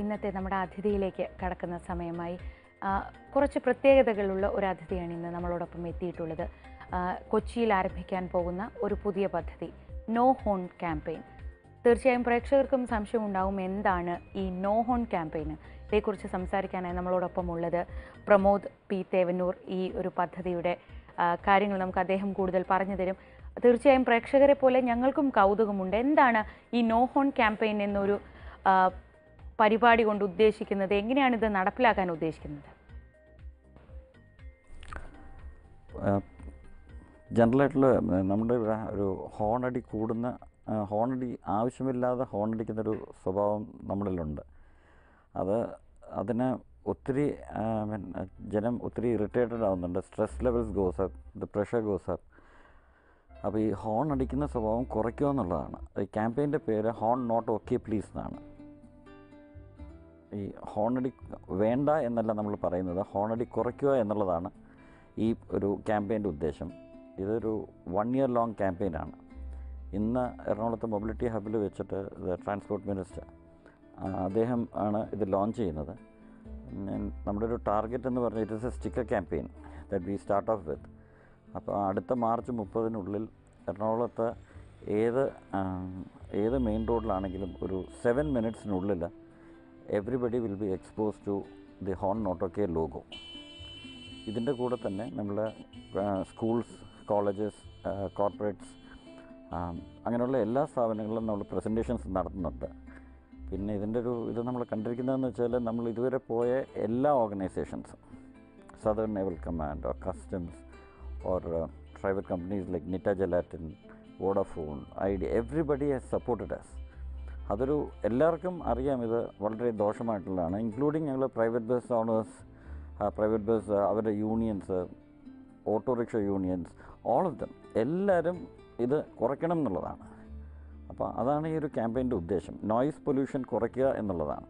ഇന്നത്തെ നമ്മുടെ അതിഥിയിലേക്ക് കടക്കുന്ന സമയമായി കുറച്ച് പ്രത്യേകതകളുള്ള ഒരു അതിഥിയാണ് ഇന്ന് നമ്മളോടൊപ്പം എത്തിയിട്ടുള്ളത്. കൊച്ചിയിൽ ആരംഭിക്കാൻ പോകുന്ന ഒരു പുതിയ പദ്ധതി നോ ഹോൺ ക്യാമ്പയിൻ തീർച്ചയായും പ്രേക്ഷകർക്കും സംശയമുണ്ടാവും എന്താണ് ഈ നോ ഹോൺ ക്യാമ്പയിന് ഇതേക്കുറിച്ച് സംസാരിക്കാനായി നമ്മളോടൊപ്പം ഉള്ളത് പ്രമോദ് പി. തേവന്നൂർ ഈ ഒരു പദ്ധതിയുടെ കാര്യങ്ങൾ നമുക്ക് അദ്ദേഹം കൂടുതൽ പറഞ്ഞു തരും. തീർച്ചയായും പ്രേക്ഷകരെ പോലെ ഞങ്ങൾക്കും കൗതുകമുണ്ട്. എന്താണ് ഈ നോ ഹോൺ ക്യാമ്പയിൻ എന്നൊരു പരിപാടി കൊണ്ട് ഉദ്ദേശിക്കുന്നത് എങ്ങനെയാണ് ഇത് നടപ്പിലാക്കാൻ ഉദ്ദേശിക്കുന്നത്? ജനറലായിട്ടുള്ള നമ്മുടെ ഇവിടെ ഒരു ഹോണടി കൂടുന്ന ഹോണടി ആവശ്യമില്ലാതെ ഹോണടിക്കുന്നൊരു സ്വഭാവം നമ്മളിലുണ്ട്. അത് അതിന് ഒത്തിരി ജനം ഒത്തിരി ഇറിറ്റേറ്റഡ് ആവുന്നുണ്ട്. Stress levels goes up the pressure goes up അപ്പോൾ ഈ ഹോൺ അടിക്കുന്ന സ്വഭാവം കുറയ്ക്കുക എന്നുള്ളതാണ് ഈ ക്യാമ്പയിന്റെ പേര് ഹോൺ നോട്ട് ഓക്കെ പ്ലീസ് എന്നാണ്. ഈ ഹോണടി വേണ്ട എന്നല്ല നമ്മൾ പറയുന്നത്. ഹോണടി കുറയ്ക്കുക എന്നുള്ളതാണ് ഈ ഒരു ക്യാമ്പയിന്റെ ഉദ്ദേശം. ഇതൊരു വൺ ഇയർ ലോങ് ക്യാമ്പയിനാണ് ഇന്ന് എറണാകുളത്ത് മൊബിലിറ്റി ഹബിൽ വെച്ചിട്ട് ട്രാൻസ്പോർട്ട് മിനിസ്റ്റർ അദ്ദേഹം ആണ് ഇത് ലോഞ്ച് ചെയ്യുന്നത്. നമ്മുടെ ഒരു ടാർഗറ്റ് എന്ന് പറഞ്ഞാൽ it is a sticker campaign that we start off with അപ്പോൾ അടുത്ത മാർച്ച് മുപ്പതിനുള്ളിൽ എറണാകുളത്ത് ഏത് ഏത് മെയിൻ റോഡിലാണെങ്കിലും ഒരു seven മിനിറ്റ്സിനുള്ളിൽ everybody will be expose to the horn നോട്ടോക്കെ logo ഇതിന്റെ കൂടെ തന്നെ നമ്മൾ സ്കൂൾസ് കോളേജസ് കോർപ്പറേറ്റ്സ് അങ്ങനെയുള്ള എല്ലാ സ്ഥാപനങ്ങളിലും നമ്മൾ പ്രസന്റേഷൻസ് നടത്തുന്നുണ്ട്. പിന്നെ ഇതിന്റെ ഒരു ഇത് നമ്മൾ കണ്ടിരിക്കുന്നതെന്ന് വെച്ചാൽ നമ്മൾ ഇതുവരെ പോയ എല്ലാ ഓർഗനൈസേഷൻസും Southern Naval Command or customs or private companies like Nitta Gelatin Vodafone Idea everybody has supported us അതൊരു എല്ലാവർക്കും അറിയാം. ഇത് വളരെ ദോഷമായിട്ടുള്ളതാണ്. ഇൻക്ലൂഡിങ് ഞങ്ങൾ private bus owners private bus അവരുടെ unions autorickshaw unions all of them എല്ലാവരും ഇത് കുറയ്ക്കണം എന്നുള്ളതാണ്. അപ്പോൾ അതാണ് ഈ ഒരു ക്യാമ്പയിന്റെ ഉദ്ദേശം. നോയിസ് പൊല്യൂഷൻ കുറയ്ക്കുക എന്നുള്ളതാണ്.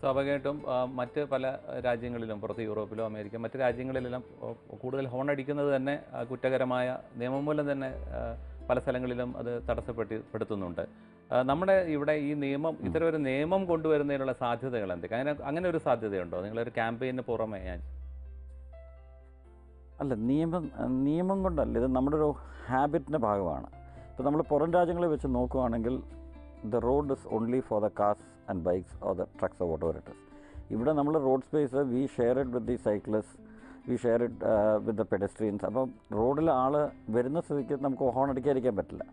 സ്വാഭാവികമായിട്ടും മറ്റ് പല രാജ്യങ്ങളിലും പുറത്ത് യൂറോപ്പിലോ അമേരിക്ക മറ്റ് രാജ്യങ്ങളിലെല്ലാം കൂടുതൽ ഹോൺ അടിക്കുന്നത് തന്നെ കുറ്റകരമായ നിയമം മൂലം തന്നെ പല സ്ഥലങ്ങളിലും അത് തടസ്സപ്പെട്ടി പെടുത്തുന്നുണ്ട്. നമ്മുടെ ഇവിടെ ഈ നിയമം ഇത്തരം ഒരു നിയമം കൊണ്ടുവരുന്നതിനുള്ള സാധ്യതകൾ എന്തൊക്കെ? അങ്ങനെ അങ്ങനെ ഒരു സാധ്യതയുണ്ടോ? നിങ്ങളൊരു ക്യാമ്പയിന് പുറമെ ഞാൻ അല്ല നിയമം നിയമം കൊണ്ടല്ല. ഇത് നമ്മുടെ ഒരു ഹാബിറ്റിന്റെ ഭാഗമാണ്. ഇപ്പോൾ നമ്മൾ പുറം രാജ്യങ്ങളിൽ വെച്ച് നോക്കുകയാണെങ്കിൽ the road is only for the cars and bikes or the trucks or whatever it ഇവിടെ നമ്മൾ road space we share it with the cyclist we share it with the pedestrians അപ്പം റോഡിൽ ആൾ വരുന്ന സ്ഥിതിക്ക് നമുക്ക് ഹോൺ അടിക്കാതിരിക്കാൻ പറ്റില്ല.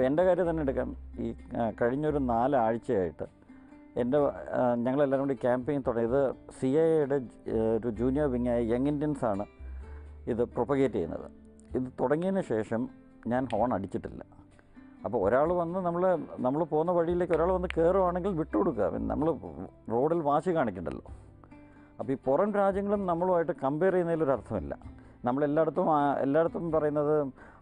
ഇപ്പോൾ എന്റെ കാര്യം തന്നെ എടുക്കാം. ഈ കഴിഞ്ഞൊരു നാലാഴ്ചയായിട്ട് എന്റെ ഞങ്ങളെല്ലാവരും കൂടി ക്യാമ്പയിൻ തുടങ്ങിയത് സി ഐ എയുടെ ഒരു ജൂനിയർ വിങ്ങായ യങ് ഇന്ത്യൻസ് ആണ് ഇത് പ്രൊപ്പഗേറ്റ് ചെയ്യുന്നത്. ഇത് തുടങ്ങിയതിന് ശേഷം ഞാൻ ഹോൺ അടിച്ചിട്ടില്ല. അപ്പോൾ ഒരാൾ വന്ന് നമ്മൾ നമ്മൾ പോകുന്ന വഴിയിലേക്ക് ഒരാൾ വന്ന് കയറുവാണെങ്കിൽ വിട്ടുകൊടുക്കുക നമ്മൾ റോഡിൽ വാശി കാണിക്കണ്ടല്ലോ. അപ്പോൾ ഈ പുറം രാജ്യങ്ങളും നമ്മളുമായിട്ട് കമ്പയർ ചെയ്യുന്നതിലൊരു അർത്ഥമില്ല. നമ്മളെല്ലായിടത്തും എല്ലായിടത്തും പറയുന്നത്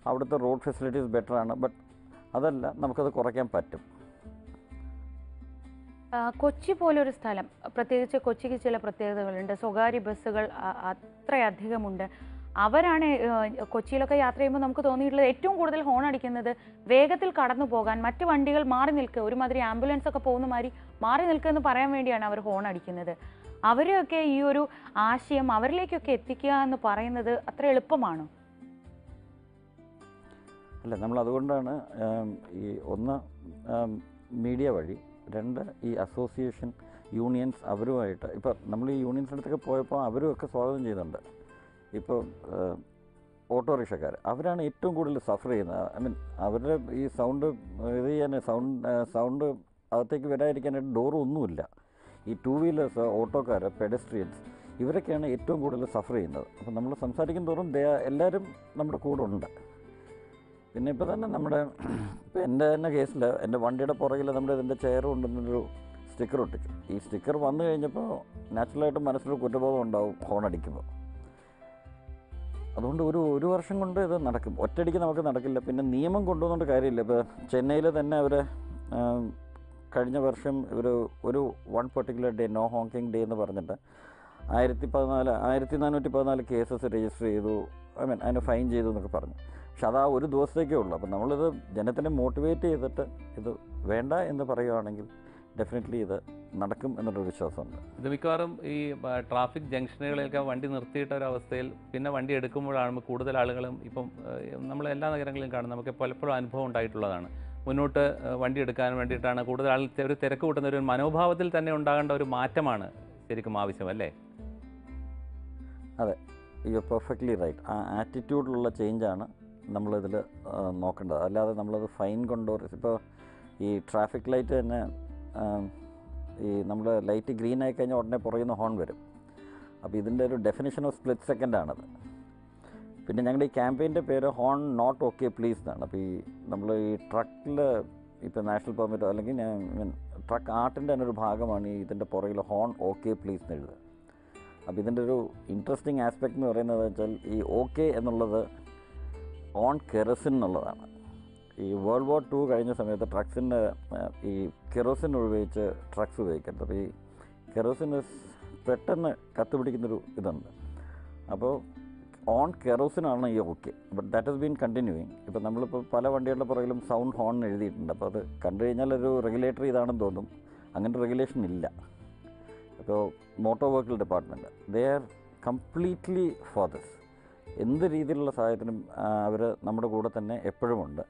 അവിടുത്തെ റോഡ് ഫെസിലിറ്റീസ് ബെറ്ററാണ് ബട്ട് അതല്ല നമുക്കത് കുറയ്ക്കാൻ പറ്റും. കൊച്ചി പോലൊരു സ്ഥലം. പ്രത്യേകിച്ച് കൊച്ചിക്ക് ചില പ്രത്യേകതകളുണ്ട്. സ്വകാര്യ ബസ്സുകൾ അത്രയധികമുണ്ട്. അവരാണ് കൊച്ചിയിലൊക്കെ യാത്ര ചെയ്യുമ്പോൾ നമുക്ക് തോന്നിയിട്ടുള്ളത് ഏറ്റവും കൂടുതൽ ഹോൺ അടിക്കുന്നത് വേഗത്തിൽ കടന്നു പോകാൻ മറ്റ് വണ്ടികൾ മാറി നിൽക്കുക. ഒരുമാതിരി ആംബുലൻസ് ഒക്കെ പോകുന്ന മാതിരി മാറി നിൽക്കുക എന്ന് പറയാൻ വേണ്ടിയാണ് അവർ ഹോൺ അടിക്കുന്നത്. അവരെയൊക്കെ ഈ ഒരു ആശയം അവരിലേക്കൊക്കെ എത്തിക്കുക എന്ന് പറയുന്നത് അത്ര എളുപ്പമാണോ? അല്ല നമ്മൾ അതുകൊണ്ടാണ് ഈ ഒന്ന് മീഡിയ വഴി രണ്ട് ഈ അസോസിയേഷൻ യൂണിയൻസ് അവരുമായിട്ട് ഇപ്പോൾ നമ്മൾ ഈ യൂണിയൻസിന്റെ അടുത്തൊക്കെ പോയപ്പോൾ അവരുമൊക്കെ സ്വാഗതം ചെയ്യുന്നുണ്ട്. ഇപ്പോൾ ഓട്ടോറിക്ഷക്കാർ അവരാണ് ഏറ്റവും കൂടുതൽ സഫർ ചെയ്യുന്നത്. ഐ മീൻ അവരുടെ ഈ സൗണ്ട് ഇത് ചെയ്യാൻ സൗണ്ട് സൗണ്ട് അകത്തേക്ക് വരാതിരിക്കാനായിട്ട് ഡോറൊന്നുമില്ല ഈ ടു വീലേഴ്സ് ഓട്ടോക്കാർ പെഡസ്ട്രിയൻസ് ഇവരൊക്കെയാണ് ഏറ്റവും കൂടുതൽ സഫർ ചെയ്യുന്നത്. അപ്പം നമ്മൾ സംസാരിക്കും തോറും എല്ലാവരും നമ്മുടെ കൂടെ ഉണ്ട്. പിന്നെ ഇപ്പോൾ തന്നെ നമ്മുടെ ഇപ്പോൾ എന്റെ തന്നെ കേസിൽ എന്റെ വണ്ടിയുടെ പുറകിൽ നമ്മുടെ ഇതിന്റെ ചെയർ കൊണ്ടുവന്നൊരു സ്റ്റിക്കർ ഒട്ടിച്ചു. ഈ സ്റ്റിക്കർ വന്നു കഴിഞ്ഞപ്പോൾ നാച്ചുറലായിട്ട് മനസ്സിൽ കുറ്റബോധം ഉണ്ടാവും ഹോൺ അടിക്കുമ്പോൾ. അതുകൊണ്ട് ഒരു ഒരു വർഷം കൊണ്ട് ഇത് നടക്കും. ഒറ്റയടിക്ക് നമുക്ക് നടക്കില്ല. പിന്നെ നിയമം കൊണ്ടുവന്നുകൊണ്ട് കാര്യമില്ല. ഇപ്പോൾ ചെന്നൈയിൽ തന്നെ അവർ കഴിഞ്ഞ വർഷം ഒരു ഒരു one particular day no honking day എന്ന് പറഞ്ഞിട്ട് ആയിരത്തി പതിനാല് ആയിരത്തി നാനൂറ്റി പതിനാല് കേസസ് രജിസ്റ്റർ ചെയ്തു. ഐ മീൻ അതിന് ഫൈൻ ചെയ്തു എന്നൊക്കെ പറഞ്ഞു. പക്ഷെ അത് ആ ഒരു ദിവസത്തേക്കേ ഉള്ളൂ. അപ്പോൾ നമ്മളിത് ജനത്തിനെ മോട്ടിവേറ്റ് ചെയ്തിട്ട് ഇത് വേണ്ട എന്ന് പറയുകയാണെങ്കിൽ ഡെഫിനറ്റ്ലി ഇത് നടക്കും എന്നുള്ളൊരു വിശ്വാസമുണ്ട്. ഇത് മിക്കവാറും ഈ ട്രാഫിക് ജംഗ്ഷനുകളിലൊക്കെ വണ്ടി നിർത്തിയിട്ട ഒരു അവസ്ഥയിൽ പിന്നെ വണ്ടി എടുക്കുമ്പോഴാണ് കൂടുതൽ ആളുകളും ഇപ്പം നമ്മൾ എല്ലാ നഗരങ്ങളിലും കാണും. നമുക്ക് പലപ്പോഴും അനുഭവം ഉണ്ടായിട്ടുള്ളതാണ്. മുന്നോട്ട് വണ്ടി എടുക്കാൻ വേണ്ടിയിട്ടാണ് കൂടുതൽ ആൾ ഒരു തിരക്ക് കൂട്ടുന്ന ഒരു മനോഭാവത്തിൽ തന്നെ ഉണ്ടാകേണ്ട ഒരു മാറ്റമാണ് ശരിക്കും ആവശ്യം അല്ലേ? യു പെർഫെക്റ്റ്ലി റൈറ്റ് ആ ആറ്റിറ്റ്യൂഡിലുള്ള ചേഞ്ചാണ് നമ്മളിതിൽ നോക്കേണ്ടത്. അല്ലാതെ നമ്മളത് ഫൈൻ കൊണ്ടോ ഇപ്പോൾ ഈ ട്രാഫിക് ലൈറ്റ് തന്നെ ഈ നമ്മൾ ലൈറ്റ് ഗ്രീൻ ആയി കഴിഞ്ഞാൽ ഉടനെ പുറയുന്ന ഹോൺ വരും. അപ്പോൾ ഇതിന്റെ ഒരു ഡെഫിനിഷൻ ഓഫ് സ്പ്ലിറ്റ് സെക്കൻഡാണത് പിന്നെ ഞങ്ങളുടെ ഈ ക്യാമ്പയിന്റെ പേര് ഹോൺ നോട്ട് ഓക്കെ പ്ലീസ് എന്നാണ്. അപ്പോൾ ഈ നമ്മൾ ഈ ട്രക്കിൽ ഇപ്പോൾ നാഷണൽ പെർമിറ്റോ അല്ലെങ്കിൽ ഞാൻ ട്രക്ക് ആർട്ടിന്റെ തന്നെ ഒരു ഭാഗമാണ് ഈ ഇതിന്റെ പുറകിൽ ഹോൺ ഓക്കെ പ്ലീസ് എന്ന് എഴുതുക. അപ്പോൾ ഇതിന്റെ ഒരു ഇൻട്രസ്റ്റിംഗ് ആസ്പെക്റ്റ് എന്ന് പറയുന്നത് വെച്ചാൽ ഈ ഓക്കെ എന്നുള്ളത് ഓൺ കെറസിൻ എന്നുള്ളതാണ്. ഈ വേൾഡ് വാർ ടു കഴിഞ്ഞ സമയത്ത് ട്രക്സിന്റെ ഈ കെറോസിൻ ഉപയോഗിച്ച് ട്രക്സ് ഉപയോഗിക്കരുത്. അപ്പോൾ ഈ കെറോസിൻ പെട്ടെന്ന് കത്തുപിടിക്കുന്നൊരു ഇതുണ്ട്. അപ്പോൾ ഓൺ കെറോസിനാണ് ഈ okay. But that has been continuing ഇപ്പോൾ നമ്മളിപ്പോൾ പല വണ്ടികളുടെ പുറകിലും സൗണ്ട് ഹോൺ എഴുതിയിട്ടുണ്ട്. അപ്പോൾ അത് കണ്ടു കഴിഞ്ഞാൽ ഒരു റെഗുലേറ്ററി ഇതാണെന്ന് തോന്നും. അങ്ങനത്തെ റെഗുലേഷൻ ഇല്ല. അപ്പോൾ motor vehicle department. They are completely for this എന്ത് രീതിയിലുള്ള സാഹചര്യത്തിനും അവർ നമ്മുടെ കൂടെ തന്നെ എപ്പോഴുമുണ്ട്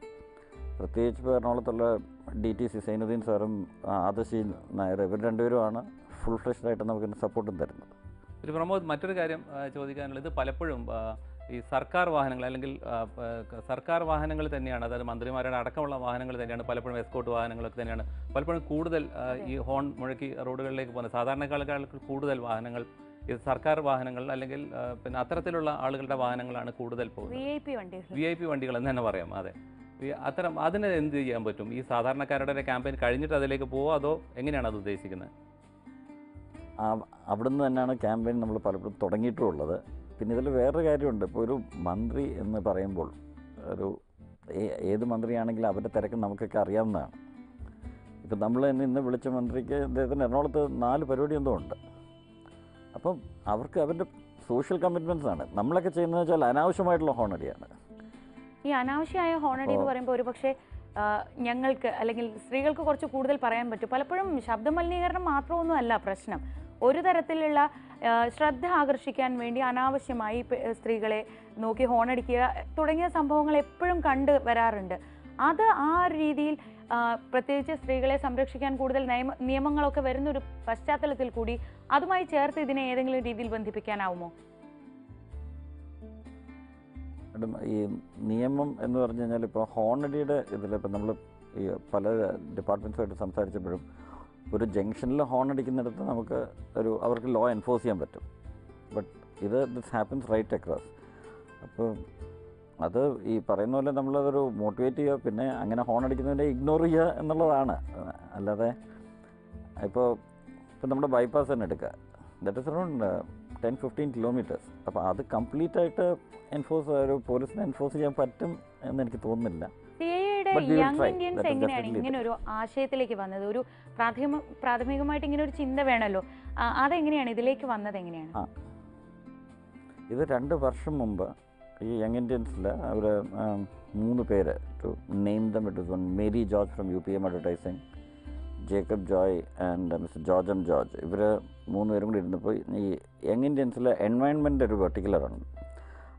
പ്രത്യേകിച്ച് എറണാകുളത്തുള്ള ഡി ടി സി സൈനുദ്ദീൻ സാറും ആദശി നായർ ഇവർ രണ്ടുപേരുമാണ് ഫുൾ ഫ്ലഷ്ഡായിട്ട് നമുക്ക് സപ്പോർട്ടും തരുന്നത്. ഒരു പ്രമോദ് മറ്റൊരു കാര്യം ചോദിക്കാനുള്ളത് പലപ്പോഴും ഈ സർക്കാർ വാഹനങ്ങൾ അല്ലെങ്കിൽ സർക്കാർ വാഹനങ്ങൾ തന്നെയാണ് അതായത് മന്ത്രിമാരുടെ അടക്കമുള്ള വാഹനങ്ങൾ തന്നെയാണ് പലപ്പോഴും എസ്കോട്ട് വാഹനങ്ങളൊക്കെ തന്നെയാണ് പലപ്പോഴും കൂടുതൽ ഈ ഹോൺ മുഴക്കി റോഡുകളിലേക്ക് പോകുന്നത് സാധാരണക്കാർക്ക് കൂടുതൽ വാഹനങ്ങൾ ഇത് സർക്കാർ വാഹനങ്ങൾ അല്ലെങ്കിൽ പിന്നെ അത്തരത്തിലുള്ള ആളുകളുടെ വാഹനങ്ങളാണ് കൂടുതൽ വി പോകുന്നത് ഐ പി വണ്ടികൾ. വി ഐ പി വണ്ടികൾ എന്ന് തന്നെ പറയാം അതെ. അത്തരം അതിന് എന്ത് ചെയ്യാൻ പറ്റും? ഈ സാധാരണക്കാരുടെ ക്യാമ്പയിൻ കഴിഞ്ഞിട്ട് അതിലേക്ക് പോവോ അതോ എങ്ങനെയാണ് അത് ഉദ്ദേശിക്കുന്നത്? ആ- അവിടുന്ന് തന്നെയാണ് ക്യാമ്പയിൻ നമ്മൾ പലപ്പോഴും തുടങ്ങിയിട്ടുള്ളത്. പിന്നെ ഇതിൽ വേറൊരു കാര്യമുണ്ട്. ഇപ്പോൾ ഒരു മന്ത്രി എന്ന് പറയുമ്പോൾ ഒരു ഏത് മന്ത്രിയാണെങ്കിലും അവരുടെ തിരക്ക് നമുക്കൊക്കെ അറിയാവുന്നതാണ്. ഇപ്പം നമ്മൾ തന്നെ ഇന്ന് വിളിച്ച മന്ത്രിക്ക് അദ്ദേഹത്തിന് എറണാകുളത്ത് നാല് പരിപാടി എന്തോ ഉണ്ട്. അപ്പം അവർക്ക് അവരുടെ സോഷ്യൽ കമ്മിറ്റ്മെന്റ്സ് ആണ്. നമ്മളൊക്കെ ചെയ്യുന്നത് വെച്ചാൽ അനാവശ്യമായിട്ടുള്ള ഹോണടിയാണ്. ഈ അനാവശ്യമായ ഹോണടി എന്ന് പറയുമ്പോൾ ഒരു പക്ഷേ ഞങ്ങൾക്ക് അല്ലെങ്കിൽ സ്ത്രീകൾക്ക് കുറച്ച് കൂടുതൽ പറയാൻ പറ്റും. പലപ്പോഴും ശബ്ദ മലിനീകരണം മാത്രമൊന്നും അല്ല പ്രശ്നം. ഒരു തരത്തിലുള്ള ശ്രദ്ധ ആകർഷിക്കാൻ വേണ്ടി അനാവശ്യമായി സ്ത്രീകളെ നോക്കി ഹോണടിക്കുക തുടങ്ങിയ സംഭവങ്ങൾ എപ്പോഴും കണ്ടു വരാറുണ്ട്. അത് ആ ഒരു രീതിയിൽ പ്രത്യേകിച്ച് സ്ത്രീകളെ സംരക്ഷിക്കാൻ കൂടുതൽ നിയമ നിയമങ്ങളൊക്കെ വരുന്നൊരു പശ്ചാത്തലത്തിൽ കൂടി അതുമായി ചേർത്ത് ഇതിനെ ഏതെങ്കിലും രീതിയിൽ ബന്ധിപ്പിക്കാനാവുമോ? ഈ നിയമം എന്ന് പറഞ്ഞു കഴിഞ്ഞാൽ ഇപ്പോൾ ഹോണടിയുടെ ഇതിൽ ഇപ്പം നമ്മൾ ഈ പല ഡിപ്പാർട്ട്മെന്റ്സുമായിട്ട് സംസാരിച്ചപ്പോഴും ഒരു ജംഗ്ഷനിൽ ഹോൺ അടിക്കുന്നിടത്ത് നമുക്ക് ഒരു അവർക്ക് ലോ എൻഫോഴ്സ് ചെയ്യാൻ പറ്റും. ബട്ട് ഇത് ദിസ് ഹാപ്പൻസ് റൈറ്റ് അക്രോസ് അപ്പോൾ അത് ഈ പറയുന്ന പോലെ നമ്മളതൊരു മോട്ടിവേറ്റ് ചെയ്യുക പിന്നെ അങ്ങനെ ഹോൺ അടിക്കുന്നതിനെ ഇഗ്നോർ ചെയ്യുക എന്നുള്ളതാണ്. അല്ലാതെ ഇപ്പോൾ ഇപ്പോൾ നമ്മുടെ ബൈപ്പാസ് തന്നെ എടുക്കുക. That is around ten fifteen kilometres അപ്പോൾ അത് കംപ്ലീറ്റ് ആയിട്ട് എൻഫോഴ്സ് ഒരു പോലീസിനെ എൻഫോഴ്സ് ചെയ്യാൻ പറ്റും എന്ന് എനിക്ക് തോന്നുന്നില്ല. ഇന്ത്യൻസ് എങ്ങനെയാണ് ഇങ്ങനെ ഒരു ആശയത്തിലേക്ക് വന്നത്? ഒരു പ്രാഥമിക പ്രാഥമികമായിട്ട് ഇങ്ങനെ ഒരു ചിന്ത വേണമല്ലോ അതെങ്ങനെയാണ് ഇതിലേക്ക് വന്നത് എങ്ങനെയാണ്? ഇത് രണ്ട് വർഷം മുമ്പ് ഈ യങ് ഇന്ത്യൻസിൽ അവർ മൂന്ന് പേര് to name them it is one Mary George from U P M advertising Jacob Joy and mister George M George. ഇവർ മൂന്ന് പേരും കൂടി ഇരുന്നപ്പോൾ ഈ യങ് ഇന്ത്യൻസിൽ എൻവയൺമെന്റ് ഒരു വെർട്ടിക്കുലറുണ്ട്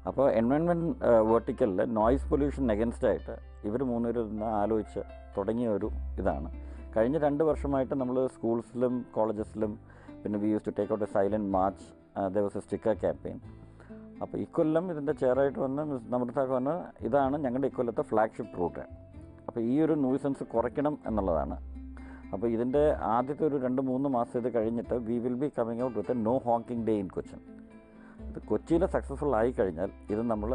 അപ്പോൾ എൻവയൺമെന്റ് വെർട്ടിക്കലിൽ നോയ്സ് പൊല്യൂഷൻ അഗൻസ്റ്റ് ആയിട്ട് ഇവർ മൂന്നുപേരും ഇരുന്ന് ആലോചിച്ച് തുടങ്ങിയ ഒരു ഇതാണ്. കഴിഞ്ഞ രണ്ട് വർഷമായിട്ട് നമ്മൾ സ്കൂൾസിലും കോളേജസിലും പിന്നെ we use to take out a silent march there was a sticker campaign അപ്പോൾ ഇക്കൊല്ലം ഇതിന്റെ ചെയറായിട്ട് വന്ന് മിസ് നമ്രതാക്ക് വന്ന് ഇതാണ് ഞങ്ങളുടെ ഇക്കൊല്ലത്തെ ഫ്ലാഗ്ഷിപ്പ് റൂട്ട് അപ്പോൾ ഈ ഒരു ന്യൂസൻസ് കുറയ്ക്കണം എന്നുള്ളതാണ്. അപ്പോൾ ഇതിന്റെ ആദ്യത്തെ ഒരു രണ്ട് മൂന്ന് മാസം ഇത് കഴിഞ്ഞിട്ട് we will be coming out with no honking day in Cochin ഇത് കൊച്ചിയിൽ സക്സസ്ഫുൾ ആയി കഴിഞ്ഞാൽ ഇത് നമ്മൾ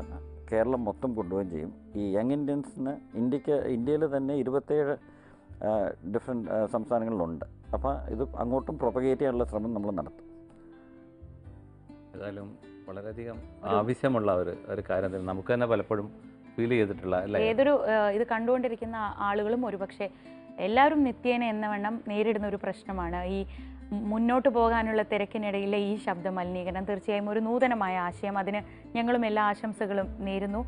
കേരളം മൊത്തം കൊണ്ടുപോവുകയും ചെയ്യും. ഈ യങ് ഇന്ത്യൻസിന് ഇന്ത്യയ്ക്ക് ഇന്ത്യയിൽ തന്നെ ഇരുപത്തേഴ് ഡിഫറെന്റ് സംസ്ഥാനങ്ങളിലുണ്ട്. അപ്പോൾ ഇത് അങ്ങോട്ടും പ്രൊപ്പഗേറ്റ് ചെയ്യാനുള്ള ശ്രമം നമ്മൾ നടത്തും. ഏതായാലും വളരെയധികം ആവശ്യമുള്ള ഒരു ഒരു കാര്യം തന്നെ നമുക്ക് തന്നെ പലപ്പോഴും ഫീൽ ചെയ്തിട്ടുള്ള അല്ലേ? ഏതൊരു ഇത് കണ്ടുകൊണ്ടിരിക്കുന്ന ആളുകളും ഒരുപക്ഷെ എല്ലാവരും നിത്യേന എന്ന വണ്ണം നേരിടുന്ന ഒരു പ്രശ്നമാണ്. ഈ മുന്നോട്ട് പോകാനുള്ള തിരക്കിനിടയിലെ ഈ ശബ്ദ മലിനീകരണം തീർച്ചയായും ഒരു നൂതനമായ ആശയം. അതിന് ഞങ്ങളും എല്ലാ ആശംസകളും നേരുന്നു.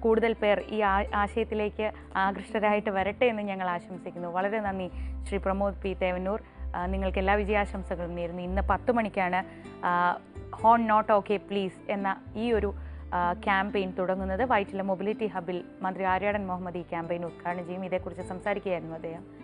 കൂടുതൽ പേർ ഈ ആശയത്തിലേക്ക് ആകൃഷ്ടരായിട്ട് വരട്ടെ എന്ന് ഞങ്ങൾ ആശംസിക്കുന്നു. വളരെ നന്ദി. ശ്രീ പ്രമോദ് പി. തേവന്നൂർ. നിങ്ങൾക്ക് എല്ലാ വിജയാശംസകളും നേരുന്നു. ഇന്ന് പത്ത് മണിക്കാണ് ഹോൺ നോട്ട് ഓക്കെ പ്ലീസ് എന്ന ഈ ഒരു ക്യാമ്പയിൻ തുടങ്ങുന്നത്. വൈറ്റില മൊബിലിറ്റി ഹബിൽ മന്ത്രി ആര്യാടൻ മുഹമ്മദ് ഈ ക്യാമ്പയിൻ ഉദ്ഘാടനം ചെയ്യും. ഇതേക്കുറിച്ച് സംസാരിക്കുകയായിരുന്നു അദ്ദേഹം.